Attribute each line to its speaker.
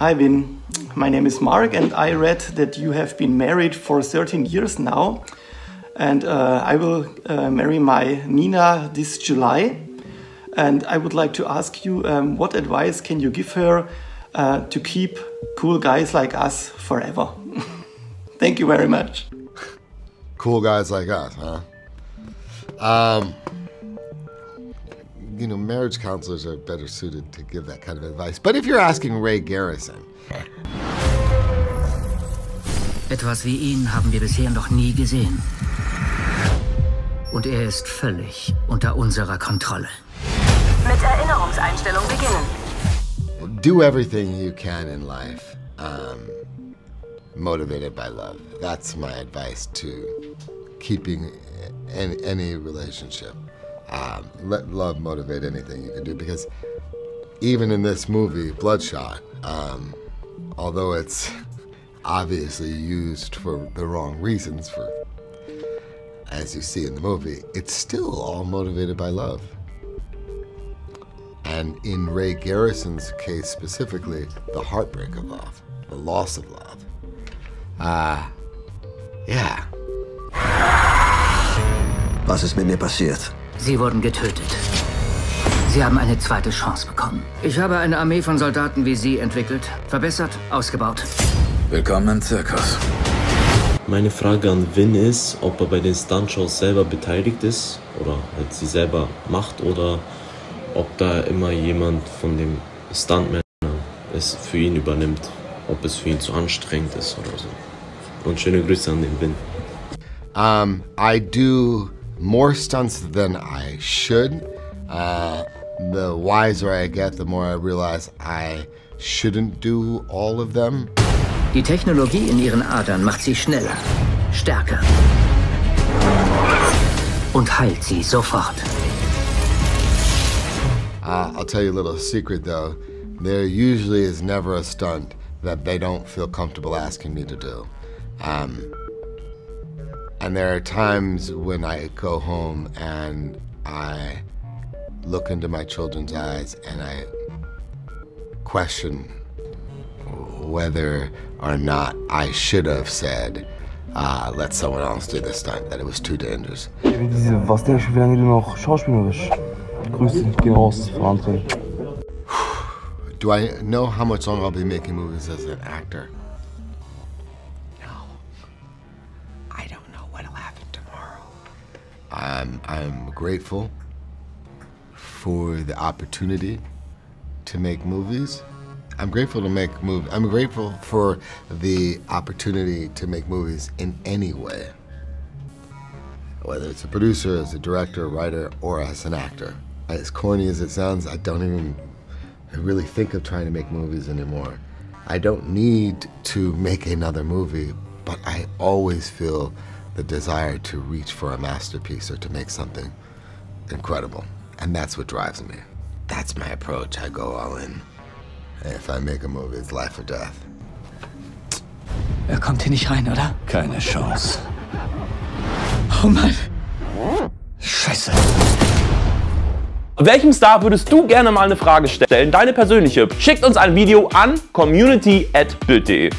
Speaker 1: Hi Vin, my name is Mark and I read that you have been married for 13 years now. And uh, I will uh, marry my Nina this July. And I would like to ask you um, what advice can you give her uh, to keep cool guys like us forever? Thank you very much.
Speaker 2: Cool guys like us, huh? Um, you know, marriage counselors are better suited to give that kind of advice. But if you're asking Ray Garrison,
Speaker 3: Etwas wie ihn haben wir bisher noch nie gesehen. Und er ist völlig unter unserer Kontrolle.
Speaker 4: Mit Erinnerungseinstellung beginnen.
Speaker 2: do everything you can in life um, motivated by love. That's my advice to keeping any, any relationship. Um, let love motivate anything you can do because even in this movie, Bloodshot, um, although it's obviously used for the wrong reasons, for as you see in the movie, it's still all motivated by love. And in Ray Garrison's case specifically, the heartbreak of love, the loss of love. Uh, yeah.
Speaker 5: Was ist mit mir passiert?
Speaker 3: Sie wurden getötet. Sie haben eine zweite Chance bekommen. Ich habe eine Armee von Soldaten wie Sie entwickelt, verbessert, ausgebaut.
Speaker 6: Willkommen im Zirkus.
Speaker 7: Meine Frage an Vin ist, ob er bei den Stuntshows selber beteiligt ist oder halt sie selber macht oder ob da immer jemand von dem Stuntman es für ihn übernimmt, ob es für ihn zu anstrengend ist oder so. Und schöne Grüße an den Vin.
Speaker 2: Um, I do more stunts than I should. Uh, the wiser I get, the more I realize I shouldn't do all of them.
Speaker 3: Die Technologie in Ihren Adern macht Sie schneller, stärker und heilt Sie sofort.
Speaker 2: Uh, I'll tell you a little secret though. There usually is never a stunt that they don't feel comfortable asking me to do. Um, and there are times when I go home and I look into my children's eyes and I question whether or not I should have said, uh, let someone else do this stunt, that it was too dangerous.
Speaker 8: Was denkst du, wie lange du noch schauspielerisch? Grüße gehen raus von.
Speaker 2: Do I know how much longer I'll be making movies as an actor? I'm, I'm grateful for the opportunity to make movies. I'm grateful to make movies. I'm grateful for the opportunity to make movies in any way. Whether it's a producer, as a director, writer, or as an actor. As corny as it sounds, I don't even really think of trying to make movies anymore. I don't need to make another movie, but I always feel the desire to reach for a masterpiece or to make something incredible. And that's what drives me. That's my approach. I go all in. If I make a movie, it's life or death.
Speaker 3: Er kommt hier nicht rein, oder?
Speaker 6: Keine Chance.
Speaker 3: Oh Mann. Scheiße.
Speaker 9: Welchem Star würdest du gerne mal eine Frage stellen? Deine persönliche. Schickt uns ein Video an community@bild.de.